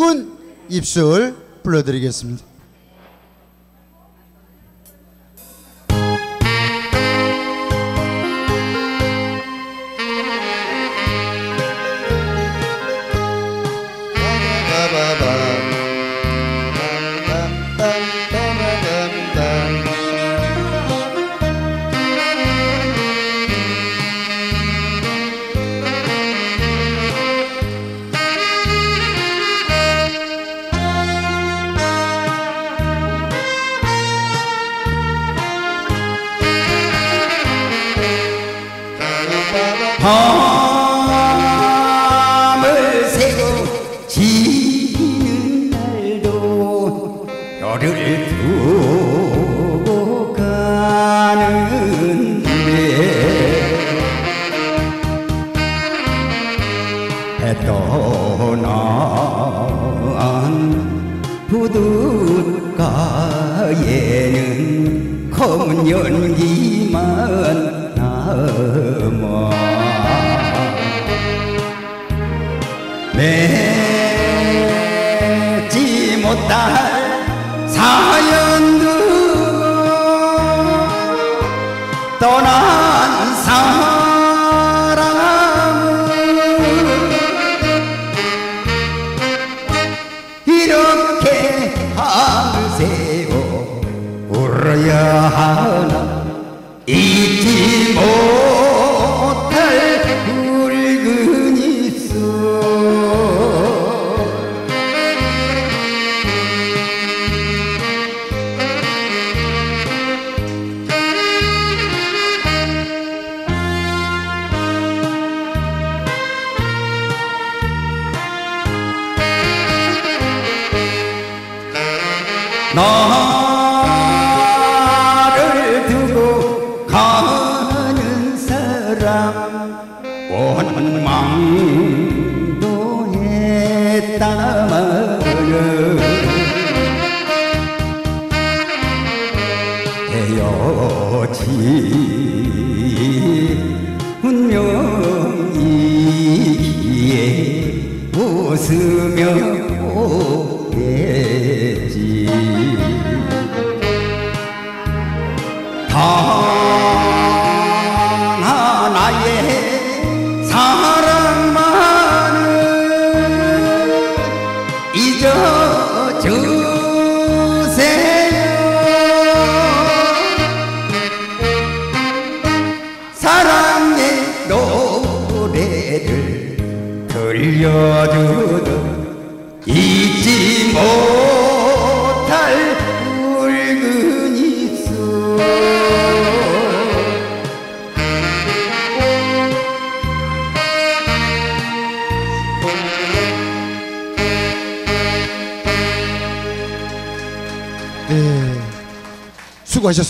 붉은 입술 불러드리겠습니다. 밤을 새고 지는 날도 열을 두고 가는데 해 떠난 부둣가에는 검은 연기만 남아 맺지 못할 사연도 떠난 사람은 이렇게 하세요 울어야 하나 나를 두고 가는 사람 원망도 했다마는 헤어지 운명이기에 웃으며 노래를 들려주도 잊지 못할 붉은 입술 네. 수고하셨습니다.